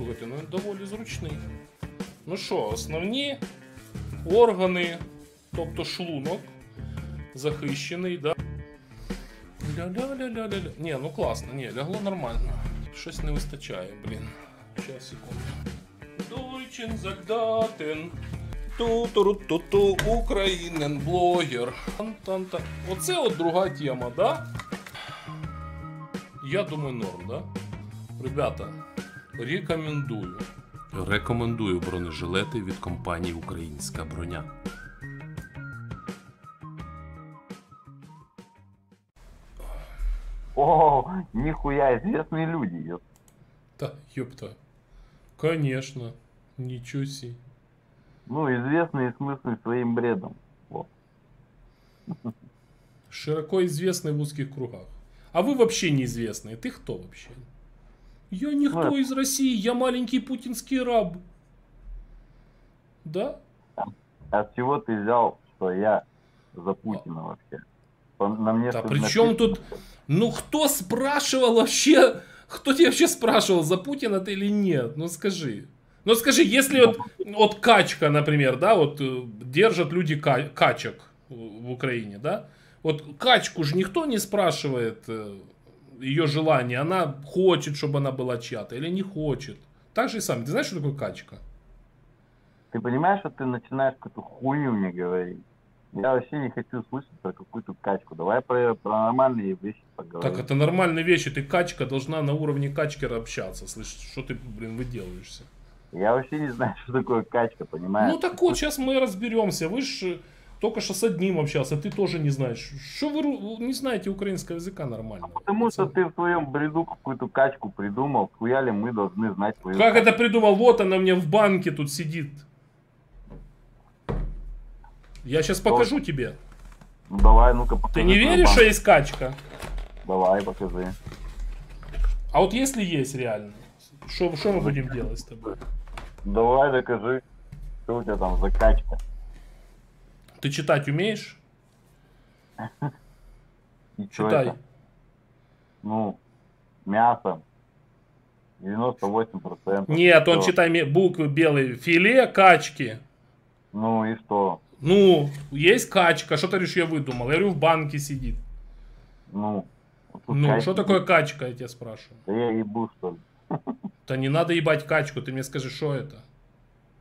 слухайте, ну він доволі зручний. Ну що, основні органи, тобто шлунок, захищений, да? Ля-ля-ля-ля-ля. Ні, ну класно, ні, лягло нормально. Щось не вистачає, блін. Щас, секунду. Deutschen Soldaten. Ту-ту-ру-ту-ту, Українен блогер. Тан-тан-тан. Оце от друга тема, да? Я думаю, норм, да? Ребята, рекомендую. Рекомендую бронежилети від компанії Українська броня. О, нихуя, известные люди. ёп. Та, ёпта. Конечно. Ничего себе. Ну, известные в смысле своим бредом. Вот. Широко известный в узких кругах. А вы вообще неизвестные. Ты кто вообще? Я никто из России, я маленький путинский раб. Да? А с чего ты взял, что я за Путина вообще? На мне Да при чем тут... Ну кто спрашивал вообще... Кто тебя вообще спрашивал, за Путина ты или нет? Ну скажи. Ну скажи, если вот, вот качка, например, да, вот э, держат люди ка- качек в в Украине, да? Вот качку же никто не спрашивает э, ее желание. Она хочет, чтобы она была чья-то или не хочет. Так же и сам. Ты знаешь, что такое качка? Ты понимаешь, что ты начинаешь какую-то хуйню мне говорить? Я вообще не хочу слышать про какую-то качку. Давай про, про нормальные вещи поговорим. Так, это нормальные вещи. Ты качка должна на уровне качкера общаться. Слышь, что ты, блин, выделываешься? Я вообще не знаю, что такое качка, понимаешь? Ну так вот, сейчас мы разберемся. Вы же только что с одним общался, ты тоже не знаешь. Что вы не знаете украинского языка нормально? Потому что ты в своем бреду какую-то качку придумал, хуяли мы должны знать свою Как это придумал? Вот она мне в банке тут сидит. Я сейчас покажу тебе. Ну давай, ну-ка покажи. Ты не веришь, что есть качка? Давай, покажи. А вот если есть реально, что, что мы будем делать с тобой? Давай докажи, что у тебя там за качка. Ты читать умеешь? Читай. это? Ну, мясо. 98%. Нет, он ме- буквы белые. Филе качки. Ну и что? Ну, есть качка. Что ты говоришь, я выдумал? Я говорю, в банке сидит. Ну, Ну, что такое качка, я тебя спрашиваю? Да я ебу, что ли. Да не надо ебать качку, ты мне скажи, что это?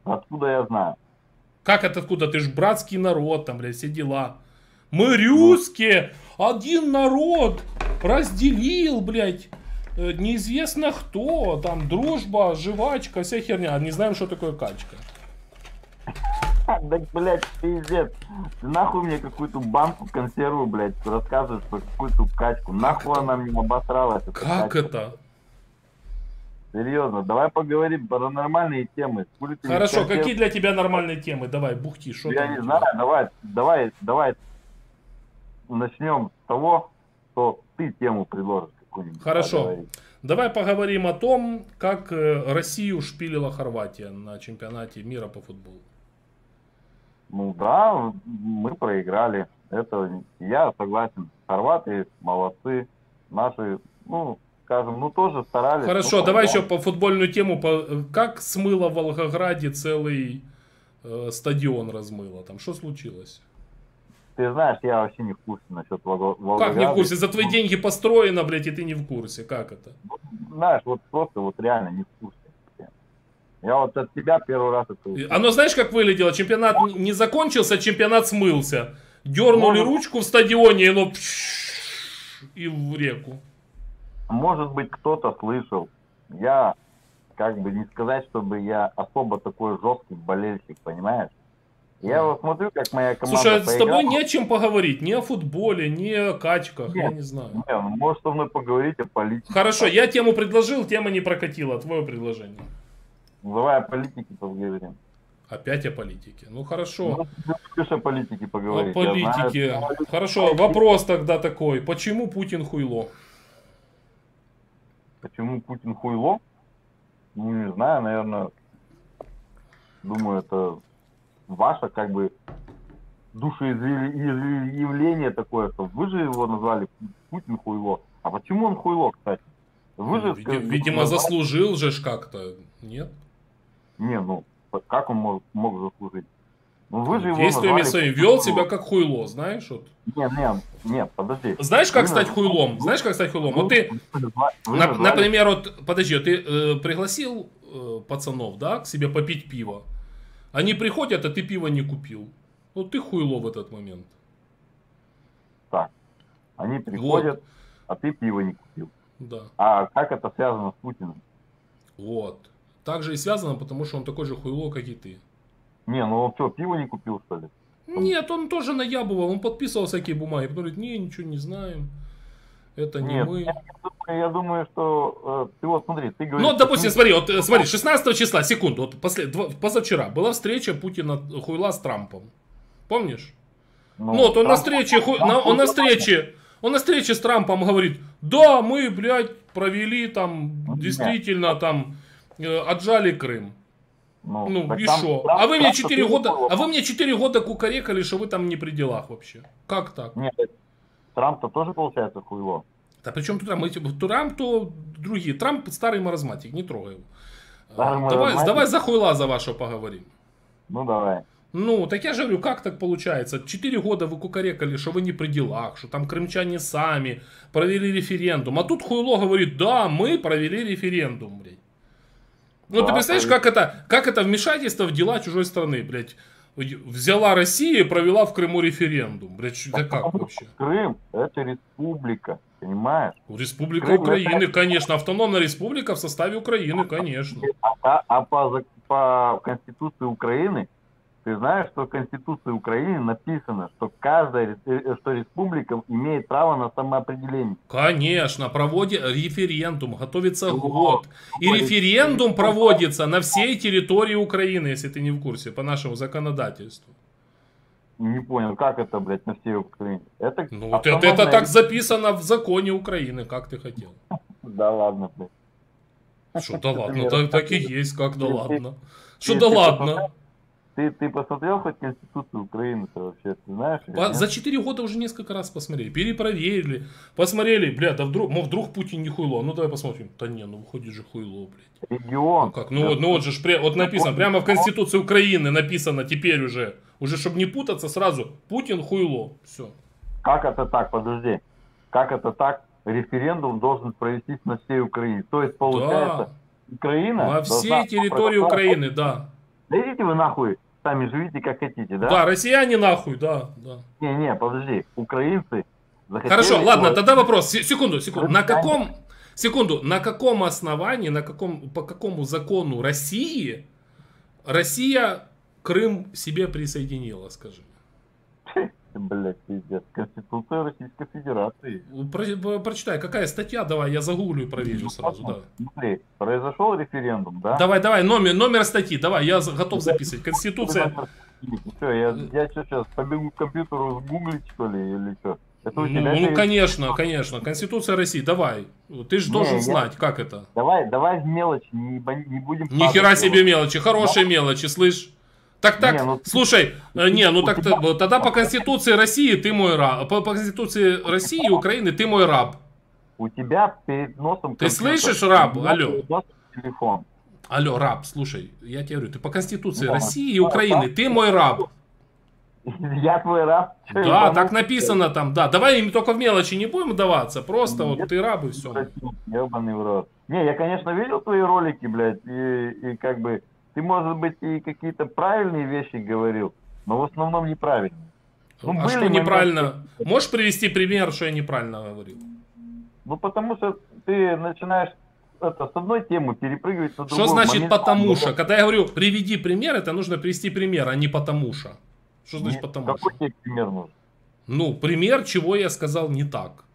Откуда я знаю? Как это откуда? Ты ж братский народ, там, блядь, все дела. Мы русские, один народ разделил, блядь, э, неизвестно кто, там, дружба, жвачка, вся херня. А Не знаем, что такое качка. Да, блядь, пиздец. Ты нахуй мне какую-то банку консерву, блядь, рассказываешь про какую-то качку. Нахуй она мне обосралась. Как это? Серьезно, давай поговорим про нормальные темы. Хули Хорошо, какие для тебя нормальные темы? Давай, бухти, что Я не знаю, давай, давай, давай начнем с того, что ты тему предложишь какую-нибудь. Хорошо. поговорить. Давай поговорим о том, как э, Россию шпилила Хорватия на чемпионате мира по футболу. Ну да, мы проиграли. Это я согласен. Хорваты молодцы. Наши, ну, скажем, ну тоже старались. Хорошо, ну, давай да. еще по футбольную тему. По, как смыло в Волгограде целый э, стадион размыло? Там что случилось? Ты знаешь, я вообще не в курсе насчет Волго- Как не в Волгограда. курсе? За твои деньги построено, блядь, и ты не в курсе. Как это? Знаешь, вот просто вот реально не в курсе. Я вот от тебя первый раз это услышал. Оно знаешь, как выглядело? Чемпионат не закончился, чемпионат смылся. Дернули Может. ручку в стадионе, и оно и в реку. Может быть, кто-то слышал. Я, как бы не сказать, чтобы я особо такой жесткий болельщик, понимаешь? Я вот смотрю, как моя команда Слушай, а с тобой поиграла. не о чем поговорить. Ни о футболе, ни о качках. Я Нет. не знаю. Не, ну, может со мной поговорить о политике. Хорошо, я тему предложил, тема не прокатила. Твое предложение. Давай о политике поговорим. Опять о политике. Ну хорошо. Ну, ты о политике О поговорить. я политике. знаю. Хорошо, вопрос тогда такой. Почему Путин хуйло? Почему Путин хуйло? Ну, не знаю, наверное, думаю, это ваше, как бы, душеизъявление такое, что вы же его назвали Путин хуйло. А почему он хуйло, кстати? Вы же Ну, Види- сказали, Видимо, заслужил же как-то. Нет? Не, ну, как он мог, мог заслужить? Ну, вы же его Действиями своими вел себя как хуйло, знаешь? Вот. Не, не, не, подожди. Знаешь, как Вы стать хуйлом? Знаешь, как стать хуйлом? Вот ты, Вы вы на- например, вот, подожди, вот ты э, пригласил э, пацанов, да, к себе попить пиво. Они приходят, а ты пиво не купил. Вот ты хуйло в этот момент. Так, они приходят, а ты пиво не купил. Да. А как это связано с Путиным? Вот. Так же и связано, потому что он такой же хуйло, как и ты. Не, ну он что, пиво не купил, что ли? Нет, он тоже наябывал, он подписывал всякие бумаги. Потом говорит, не, ничего не знаем. Это не Нет, мы. я думаю, я думаю, что э, ты вот смотри, ты говоришь... Ну, допустим, смотри, вот э, смотри, 16 числа, секунду, вот после, два- позавчера была встреча Путина хуйла с Трампом. Помнишь? Ну, вот он на Трамп- встрече, ху- на- он на встрече, он на встрече с Трампом говорит, да, мы, блядь, провели там, Ну, действительно, там, э, отжали Крым. Ну, так и что? А вы мне Трамп 4 тоже года, было. а вы мне 4 года кукарекали, что вы там не при делах вообще. Как так? Нет, Трамп-то тоже получается хуйло. Да причем тут Трамп, эти- Трамп то другие. Трамп старый маразматик, не трогай его. Старый А, Давай, маразматик? давай за хуйла за вашего поговорим. Ну давай. Ну, так я же говорю, как так получается? Четыре года вы кукарекали, что вы не при делах, что там крымчане сами провели референдум. А тут хуйло говорит, да, мы провели референдум, блядь. Ну, ты представляешь, как это, как это вмешательство в дела чужой страны, блядь? Взяла Россия и провела в Крыму референдум. Блядь, это как вообще? Крым это республика, понимаешь? Республика Крым Украины, конечно. Автономная республика в составе Украины, конечно. А, а по, зак- по Конституции Украины, ты знаешь, что в Конституции Украины написано, что каждая рес- э, что республика имеет право на самоопределение. Конечно, проводит референдум, готовится Вот. год. И референдум проводится на всей территории Украины, если ты не в курсе, по нашему законодательству. Не понял, как это, блядь, на всей Украине? Это Ну, вот это, это так записано в законе Украины, как ты хотел. Да ладно, блядь. Что да ладно, так, так и есть, как да ладно. Что да ладно. Ты, ты посмотрел хоть Конституцию Украины-то вообще, ты знаешь? По- за 4 года уже несколько раз посмотрели, перепроверили, посмотрели, бля, да вдруг, мол, вдруг Путин не хуйло, ну давай посмотрим. Да не, ну выходит же хуйло, блядь. Регион. Ну как? Ну, вот, ну вот же ж вот написано, прямо в Конституции Украины написано теперь уже, уже чтобы не путаться сразу, Путин хуйло, все. Как это так, подожди. Как это так? Референдум должен провестись на всей Украине. То есть, получается, Да, Украина... на должна всей территории. Украины, да. Да идите вы нахуй, сами живите как хотите, да? Да, россияне нахуй, да, да. Не-не, подожди. Украинцы захотели... Хорошо, ладно, тогда вопрос, Се- секунду, секунду, на каком, секунду, на каком основании, на каком, по какому закону России Россия Крым себе присоединила, скажи? Блядь, пиздец. Конституция Российской Федерации. Про- про- прочитай, какая статья, давай, я загуглю и проверю сразу, да. Смотри, произошел референдум, да? Давай, давай, номер, номер статьи, давай, я готов записывать. Конституция. Что, я, я что сейчас побегу к компьютеру гуглить, что ли, или что? Это у Ну, тебя ну, есть? конечно, конечно. Конституция России, давай. Ты же должен я- знать, как это. Давай, давай в мелочи, не, не будем... Ни хера себе мелочи, хорошие мелочи, слышь. Так, так, Не, ну- слушай, э, не, ну так тебя- то- тогда по Конституции России ты мой раб, по, по Конституции России и Украины ты мой раб. У тебя перед носом... Ты слышишь, раб? Алло. телефон. Алло, раб, слушай, я тебе говорю, ты по Конституции Да. России и Украины ты мой раб. Я твой раб? Чё, Да, так написано там, да. Давай им только в мелочи не будем даваться, просто вот Нет. ты раб и все. Ебаный в рот. Не, я, конечно, видел твои ролики, блядь, и, и как бы... Ты, может быть, и какие-то правильные вещи говорил, но в основном неправильные. Ну, а что моменты- неправильно? Можешь привести пример, что я неправильно говорил? Ну, потому что ты начинаешь это, с одной темы перепрыгивать на другую. Что значит момент- потому что? Когда я говорю приведи пример, это нужно привести пример, а не потому что. Что значит Не, потому Какой что? тебе пример нужен? Ну, пример, чего я сказал не так.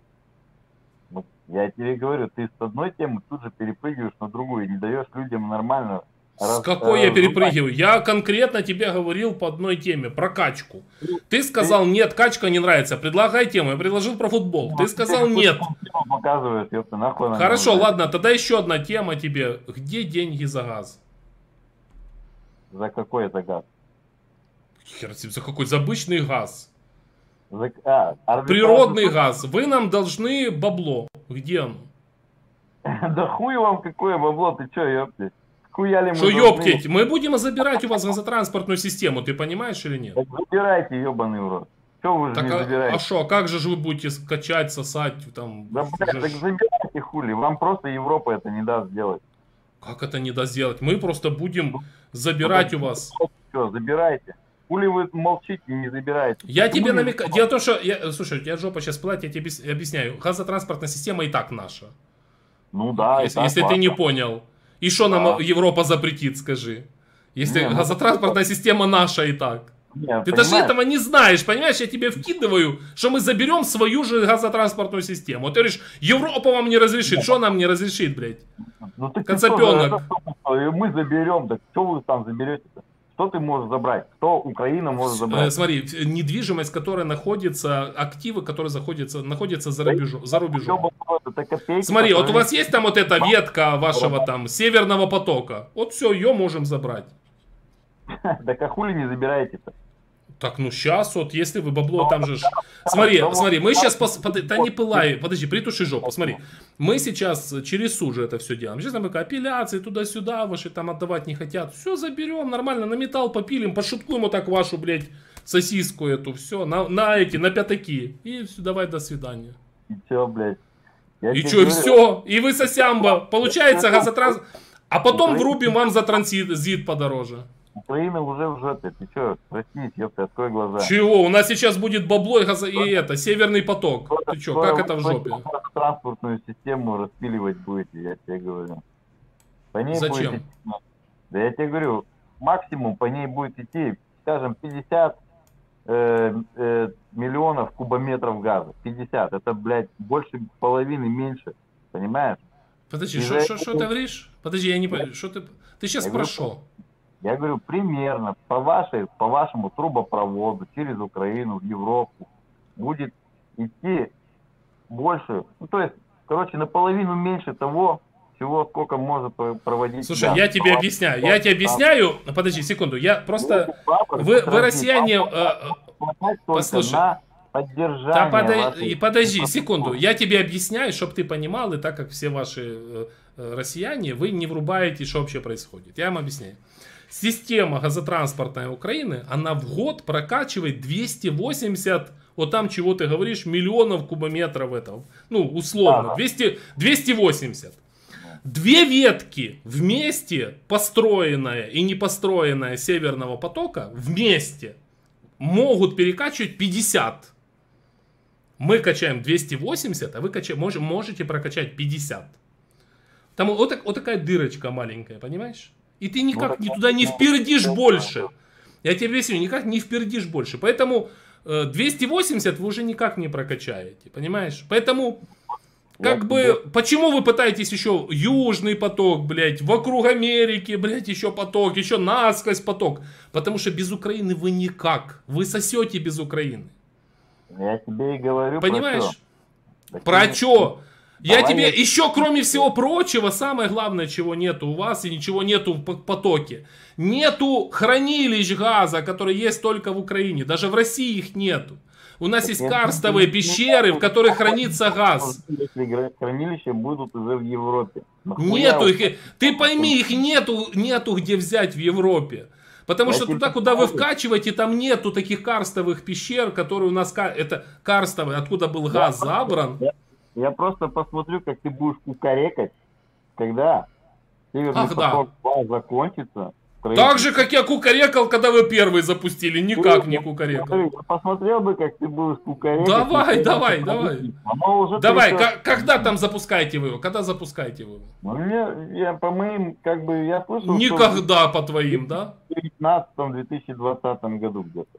Ну, я тебе говорю, ты с одной темы тут же перепрыгиваешь на другую и не даешь людям нормально... С какой я разузнать. перепрыгиваю? Я конкретно тебе говорил по одной теме, про качку. Ты сказал, нет, качка не нравится, предлагай тему. Я предложил про футбол. Ну, Ты сказал, нет. Хорошо, ладно, тогда еще одна тема тебе. Где деньги за газ? За какой это газ? Хер за какой? За обычный газ. За... А, Природный газ. Вы нам должны бабло. Где оно? Да хуй вам какое бабло, ты чё, ёптить? Хуяли мы Что ёптить? Мы будем забирать у вас газотранспортную систему, ты понимаешь или нет? Забирайте, ебаный в рот. Чё вы же Так, не а, забираете? а что, как же вы будете скачать, сосать там? Да, блядь, так забирайте хули. Вам просто Европа это не даст сделать. Как это не даст сделать? Мы просто будем забирать у вас. Все, забирайте. Хули вы молчите и не забираете? Я Почему тебе намекаю. Дело в том, что, я, слушай, у тебя жопа сейчас платит, я тебе объяс- объясняю. Газотранспортная система и так наша. Ну да, если если ты не понял. И что нам Да. Европа запретит, скажи? Если Не, ну- газотранспортная система наша и так. Нет, Ты даже понимаешь? этого не знаешь, понимаешь? Я тебе вкидываю, что мы заберем свою же газотранспортную систему. Ты говоришь, Европа вам не разрешит. Что нам не разрешит, блядь? Ну э, мы заберем, так что вы там заберете-то? Что ты можешь забрать? Что Украина может Э, забрать? смотри, в- недвижимость, которая находится, активы, которые заходятся, находятся за, рубежом, за рубежом. Копейки, Смотри, вот у которые- вас есть там вот эта ветка вашего там северного потока. Вот все, ее можем забрать. Так а хули не забираете-то? Так, ну сейчас вот, если вы бабло там же... Смотри, смотри, мы сейчас... Пос... под- Да не пылай, подожди, притуши жопу, смотри. Мы сейчас через суд же это все делаем. Сейчас там апелляции туда-сюда, ваши там отдавать не хотят. Все заберем, нормально, на металл попилим, пошуткуем вот так вашу, блядь, сосиску эту, все, на, на эти, на пятаки. И все, давай, до свидания. И чё, блядь? Я И что, и все, и вы сосямба. Получается газотранс... А потом врубим вам за транзит подороже. Украина уже в жопе. Ты чё, проснись, ёпта, открой глаза. Чего? У нас сейчас будет бабло и, газо- и это, северный поток. Ты что, Скоро как это в жопе? Транспортную систему распиливать будете, я тебе говорю. По ней Зачем? будет Да я тебе говорю, максимум по ней будет идти, скажем, 50 э, э, миллионов кубометров газа. 50. Это, блядь, больше половины меньше. Понимаешь? Подожди, что ты говоришь? Подожди, я не понял, что ты... Ты сейчас Я про говорю, что? Я говорю, примерно по вашей, по вашему трубопроводу через Украину в Европу будет идти больше, ну то есть, короче, наполовину меньше того, всего, сколько может про- проводить. Слушай, газ. я тебе объясняю, я тебе объясняю... Подожди, секунду, я просто... Вы, вы россияне... э, послушай. поддержание Да подо- вашей- подожди секунду, я тебе объясняю, чтобы ты понимал, и так как все ваши э, э, россияне, вы не врубаете, что вообще происходит. Я вам объясняю. Система газотранспортная Украины, она в год прокачивает 280, вот там чего ты говоришь, миллионов кубометров этого. Ну, условно, Ага. 200, 280. Две ветки вместе, построенная и не построенная Северного потока, вместе могут перекачивать 50. Мы качаем 280, а вы кача... мож- можете прокачать 50. Там вот, так- вот такая дырочка маленькая, понимаешь? И ты никак так не туда не ну, впердишь ну, больше. Я тебе объясню, никак не впердишь больше. Поэтому э, 280 вы уже никак не прокачаете, понимаешь? Поэтому как Я бы, тебе- почему вы пытаетесь еще Южный поток, блядь, вокруг Америки, блядь, еще поток, еще насквозь поток? Потому что без Украины вы никак. Вы сосете без Украины. Я тебе и говорю про Понимаешь? чё. Так Про что? Я Давай тебе я- еще, кроме всего прочего, самое главное, чего нету у вас и ничего нету в потоке. Нету хранилищ газа, которые есть только в Украине. Даже в России их нету. У нас есть карстовые я- пещеры, в которых хранится газ. Хранилища будут уже в Европе. Нахуя Нету их. Ты пойми, их нету, нету где взять в Европе. Потому Я что туда, куда вы вкачиваете, там нету таких карстовых пещер, которые у нас... Это карстовые, откуда был газ забран. Я просто посмотрю, как ты будешь кукарекать, когда Северный Ах, да. поток 2 закончится. Так же, как я кукарекал, когда вы первый запустили. Никак не кукарекал. Смотри, я посмотрел бы, как ты будешь кукарекать. Давай, давай, ты- давай. Оно уже Давай, только- ка- когда там запускаете вы его? Когда запускаете вы его? Ну, я, я по моим, как бы, я слышал, Никогда по твоим, да? что в 2019-2020 году где-то.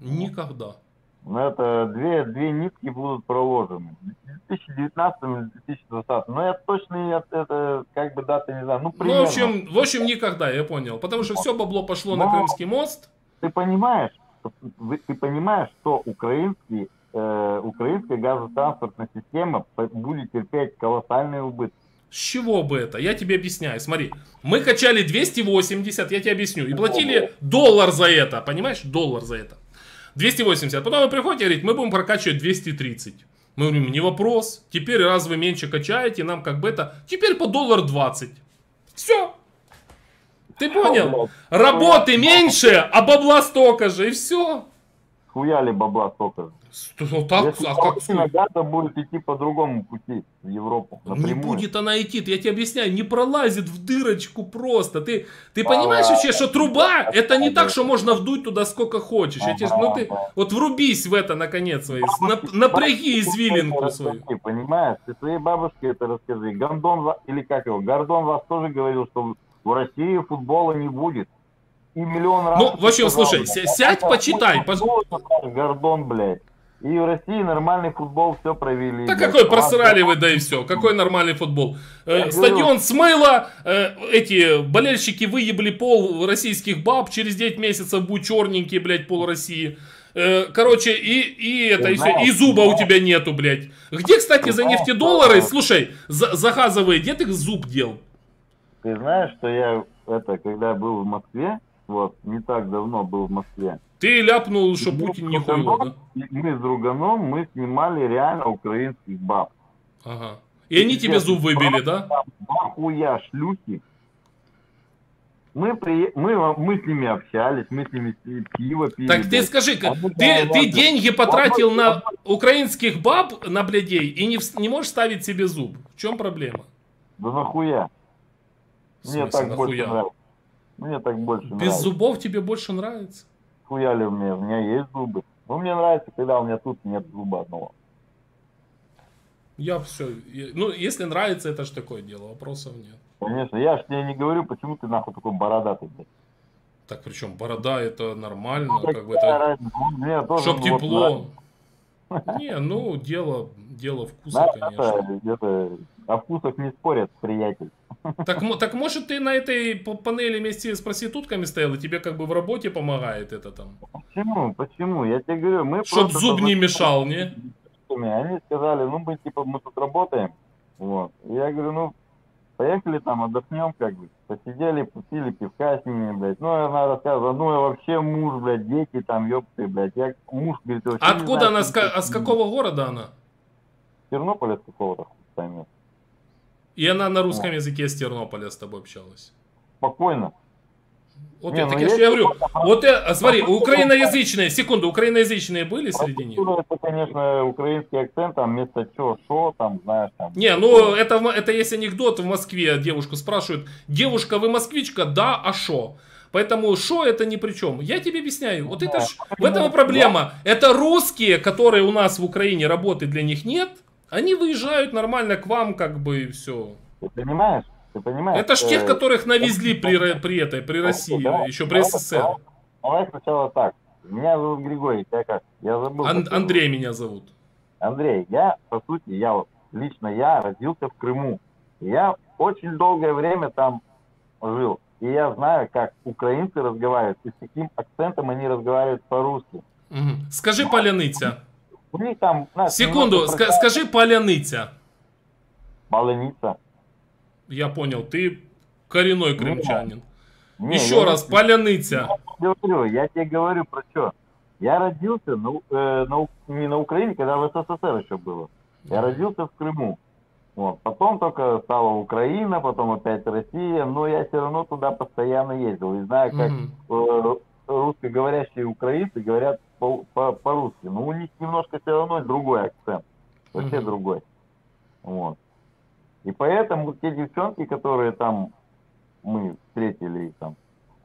Никогда. Ну, это две, две нитки будут проложены. В 2019 или 2020. Но я точно это, как бы даты не знаю. Ну, Ну, примерно. в общем, в общем, никогда, я понял. Потому что все бабло пошло на Но- Крымский мост. ты понимаешь, ты понимаешь, что украинский, э, украинская газотранспортная система будет терпеть колоссальные убытки. С чего бы это? Я тебе объясняю. Смотри, мы качали 280, я тебе объясню. И платили доллар за это, понимаешь? Доллар за это. 280. Потом вы приходите и говорите, мы будем прокачивать 230. Мы говорим, не вопрос. Теперь раз вы меньше качаете, нам как бы это... Теперь по доллар 20. Все. Ты понял? Работы меньше, а бабла столько же, и все. Хуяли бабла столько же. Ну, так, Если а как Палестина, Газа будет идти по другому пути в Европу. Не напрямую. будет она идти, я тебе объясняю, не пролазит в дырочку просто. Ты, ты А, понимаешь вообще, что труба, это не так, что можно вдуть туда сколько хочешь. Я тебе, ну ты, вот врубись в это наконец, нап- напряги извилинку свою. Понимаешь, ты своей бабушке это расскажи. Гондон, или как его, Гордон вас тоже говорил, что в России футбола не будет. И миллион раз. Ну, в общем, слушай, блядь. ся- А сядь, это почитай, наш Гордон, блядь. И в России нормальный футбол все провели. Да блядь. какой просрали вы, да и все. Какой нормальный футбол. Э, стадион смыло, э, эти болельщики выебли пол российских баб, через 9 месяцев будет черненький, блядь, пол России. Э, короче, и, и это, и, знаешь, и зуба у тебя нету, блядь. Где, кстати, за нефтедоллары, слушай, за, за газовые, где ты зуб дел? Ты знаешь, что я, это, когда был в Москве, вот, не так давно был в Москве, Ты ляпнул, что Ну, Путин не хуйло, да? и мы с друганом, мы снимали реально украинских баб. Ага. И они тебе зуб выбили, да? Нахуя шлюхи. Мы, при... мы, мы с ними общались, мы с ними пи- пиво пили. Так ты скажи, А ты, ты деньги потратил на украинских баб, на блядей, и не, не можешь ставить себе зуб. В чем проблема? Да нахуя? В Мне так больше нахуя? нравится. Мне так больше Без нравится. зубов тебе больше нравится? Хуяли у меня, у меня есть зубы. Но мне нравится, когда у меня тут нет зуба одного. Я все. Ну, если нравится, это ж такое дело, вопросов нет. Конечно, я ж тебе не говорю, почему ты нахуй такой бородатый, блядь. Так причем борода это нормально, Ну, как бы это. Ну, мне тоже, Чтоб ну, вот тепло. Не, ну, дело, дело вкуса, Надо, конечно. это, о вкусах не спорят, приятель. Так, так может ты на этой панели вместе с проститутками стоял, и тебе как бы в работе помогает это там? Почему? Почему? Я тебе говорю, мы Чтоб зуб не мешал, не? Они сказали, ну мы типа мы тут работаем. Вот. И я говорю, ну поехали там отдохнем, как бы. Посидели, попили пивка с ними, блядь. Ну, она рассказывала, ну я вообще муж, блядь, дети там, ёпты, блядь. Я муж, говорит, вообще Откуда знаю, она, с, а с какого города она? Тернополя с какого-то хуй поймёт. И она на русском языке с Тернополя с тобой общалась. Спокойно. Вот Не, я, ну так я, я говорю, вот я, смотри, украиноязычные, секунду, украиноязычные были среди них? Ну, это, конечно, украинский акцент, там вместо чё, шо, там, знаешь, там. Не, ну это, это есть анекдот в Москве, девушку спрашивают, девушка, вы москвичка? Да, а шо? Поэтому шо это ни при чем. Я тебе объясняю, вот это ж, в этом и проблема. Это русские, которые у нас в Украине работы для них нет, они выезжают нормально к вам, как бы, и все. Ты понимаешь? Ты понимаешь? Это ж тех, Э, которых навезли при, при этой, при России, давай- еще при СССР. Давай, давай сначала так. Меня зовут Григорий, тебя как? Я забыл. Ан- как Андрей меня зовут. зовут. Андрей, я, по сути, я вот, лично я родился в Крыму. Я очень долгое время там жил. И я знаю, как украинцы разговаривают, и с каким акцентом они разговаривают по-русски. Мгм. Скажи поляниця. У них там... знаешь, Секунду, ска- скажи поляниця. Баланица. Я понял, ты коренной крымчанин. Не, Еще я раз, не- поляныця. Я говорю, я тебе говорю про что. Я родился на, У- э, на У- не на Украине, когда в СССР еще было. Я родился в Крыму. Вот. Потом только стала Украина, потом опять Россия, но я все равно туда постоянно ездил. И знаю, как Мгм. э, русскоговорящие украинцы говорят по- по- по-русски. Но у них немножко все равно другой акцент. Вообще Мгм. другой. Вот. И поэтому те девчонки, которые там мы встретили там,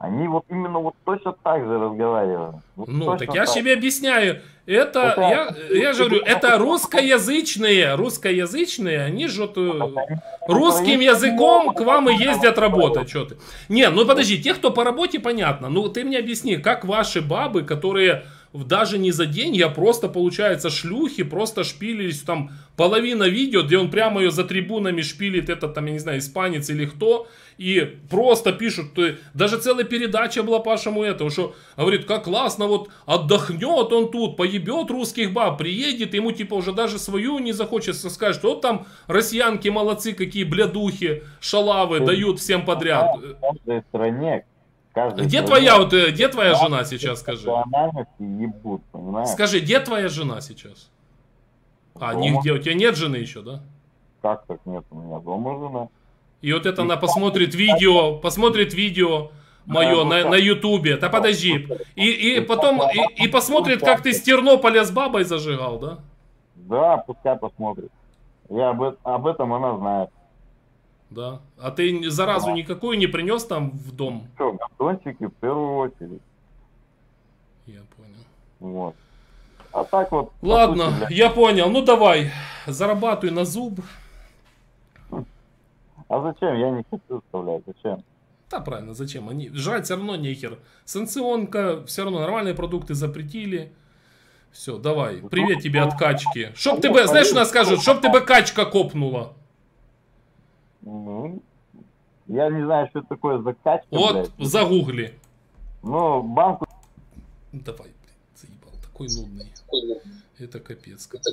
они вот именно вот точно так же разговаривали. Вот Ну, так я так. тебе объясняю. Это, Это- я, я же говорю, это русскоязычные, русскоязычные, они же вот, э, русским языком к вам и ездят работать, что ты. Не, ну подожди, те, кто по работе, понятно. Ну, ты мне объясни, как ваши бабы, которые даже не за деньги, а просто, получается, шлюхи, просто шпилились, там, половина видео, где он прямо ее за трибунами шпилит, этот, там, я не знаю, испанец или кто, и просто пишут, то- даже целая передача была Пашему этого, что, говорит, как классно, вот, отдохнет он тут, поебет русских баб, приедет, ему, типа, уже даже свою не захочется сказать, что вот там россиянки молодцы, какие блядухи, шалавы, дают всем подряд. В каждой стране, в каждой Где твоя, вот, э, где твоя жена сейчас, скажи? ебут, понимаешь? Скажи, где твоя жена сейчас? А, Дома. нигде. У тебя нет жены еще, да? Как так нет? У меня дома жена. И вот это она посмотрит видео, посмотрит видео мое Да, на, на ютубе. Да подожди. И, и потом, и, и посмотрит, как ты с Тернополя с бабой зажигал, да? Да, пускай посмотрит. Я об, об этом она знает. Да. А ты заразу никакую не принес там в дом? Что, батончики в первую очередь. Я понял. Вот. А так вот. Ладно, сути, я понял. Ну давай, зарабатывай на зуб. А зачем? Я не хочу вставлять. Зачем? Да, правильно, зачем? Они жрать все равно нехер. Санкционка, все равно нормальные продукты запретили. Все, давай. Привет тебе от качки. Чтоб тебе, знаешь, что нас скажут? Чтоб тебе качка копнула. Ну, я не знаю, что это такое закачка, Вот, блядь. загугли. Ну, банку Давай, блин, заебал. Такой нудный. Это капец какой-то.